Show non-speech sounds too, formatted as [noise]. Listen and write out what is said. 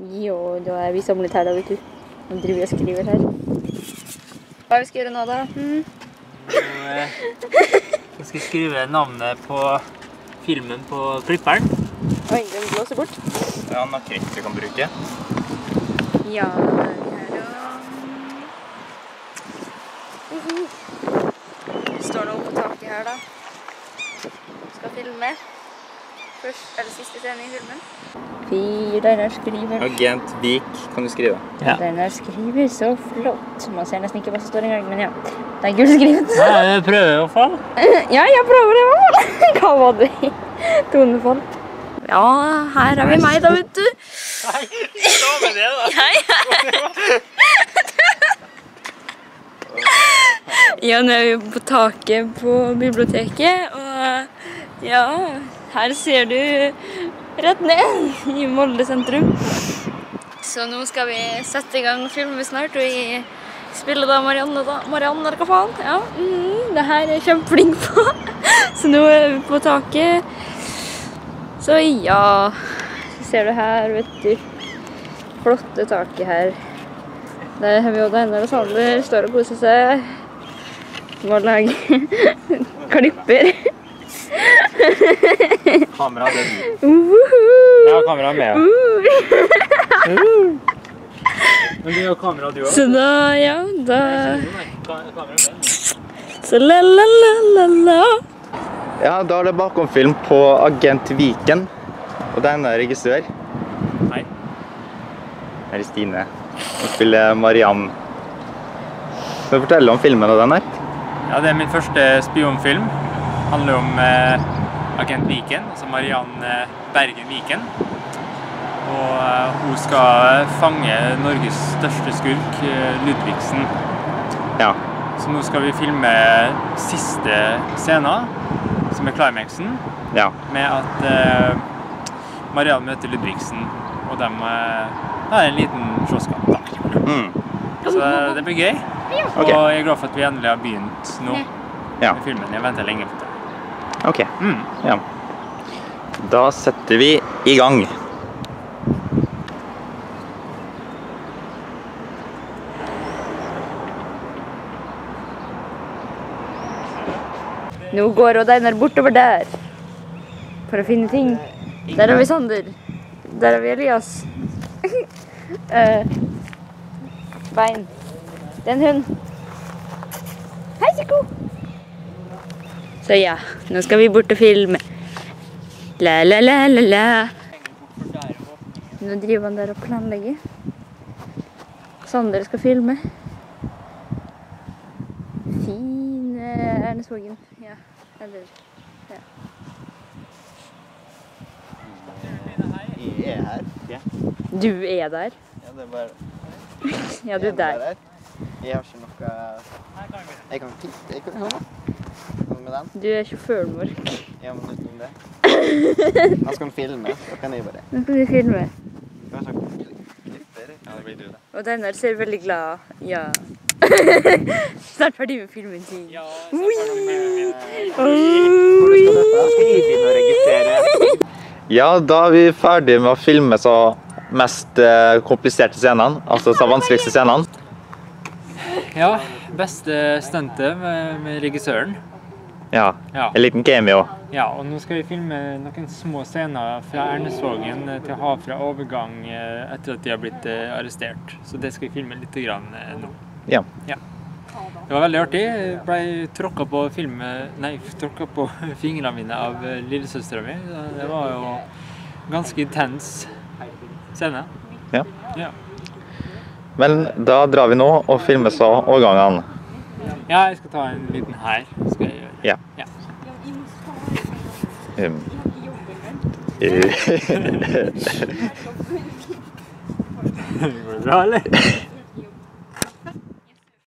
Jo, da er vi samlet her, da, vet du. Nå driver vi og skriver her. Hva er vi skal gjøre nå, da? Mm. Jeg skal skrive navnet på filmen på klipperen. Oi, den blåser bort. Ja, han har kritt vi kan bruke. Ja, er her, og... Det Vi står nå på taket her, da. Skal filme. Først eller siste scene i filmen. Fy, der er skriver. Agent Vik kan du skrive. Ja. Den er skriver så flott. Man ser nesten ikke hva som står engang, men ja. Det er gullskrivet. Jeg prøver i hvert fall. Ja, jeg prøver i hvert fall. [laughs] [laughs] Hva var det i tonefall? Ja, her er vi meg da, vet du. Nei, stå med det da. [laughs] Ja, nå er vi på taket på biblioteket, og ja, her ser du rett ned i Molde sentrum. Så nå skal vi sette i gang og filme snart, og vi spiller da Marianne, da. Marianne, eller hva faen? Ja, mm, det her er jeg kjempeflink på. [laughs] Så nå er vi på taket. Så ja, Så ser du her, vet du. Flotte taket her. Der har vi Odd Einar og Sander, står og koser seg. Må lage [laughs] klipper. [laughs] Kamera, det er du. Uhuhu. Ja, kamera er med. Men du har kamera du også. Så da, ja, da. Så la-la-la-la-la. Ja, da er det bakomfilm på Agent Viken. Og den er regissør. Hei. Her er Stine. Hun spiller Marianne. Kan du fortelle om filmen og den her? Ja, det er min første spionfilm. handler om eh, agent Viken, altså Mariann eh, Bergen Viken. Og eh, hun skal fange Norges største skurk, eh, Ludvigsen. Ja. Så nå skal vi filme siste scenen, som er climaxen, Ja. med at eh, Mariann møter Ludvigsen, og de har en liten slåsskamp. Mm. Så det blir gøy. Og jeg er glad for at vi endelig har begynt nå Ja. med filmen. Jeg venter lenge på det. OK. Mm. Ja. Da setter vi i gang. Nå går Odd Einar bortover der for å finne ting. Der har vi Sander. Der har vi Elias. [laughs] Eh, bein. Det er en hund. Hei, Siko. Så ja, nå skal vi bort og filme. La, la, la, la, la. Nå driver han der og planlegger. Sander skal filme. Fin eh, Ernesvågen. Ja, eller ja. Jeg er her. Ja, Du er der. det er bare [laughs] Ja, du er der. Jeg har ikke noe Jeg kan ikke Jeg kan noe med den. Du er sjåføren vår. Ja, men utenom det. [laughs] Han skal filme. Da kan jeg bare Nå skal vi filme. Ja, det blir du, da. Og Deinar ser veldig glad Ja. [laughs] Snart ferdig med filmen sin. Ja, Ja, da er vi ferdig med å filme så mest eh, kompliserte scenene. Altså så vanskeligste scenene. ja beste stuntet med, med regissøren. Ja. Ja. En liten cameo. ja, og nå skal vi filme noen små scener fra Ernesvågen til Havfra overgang eh, etter at de har blitt eh, arrestert. Så det skal vi filme litt grann eh, nå. Ja. Det var veldig artig. Jeg ble tråkka på Nei, på [laughs] fingrene mine av eh, lillesøstera mi. Det var jo ganske intens scene. Ja. Ja. Men da drar vi nå og filmer så overgangene. ja, jeg skal ta en liten her. Skal jeg. Ja. Ja. Um. [laughs] Går det bra, eller? [laughs]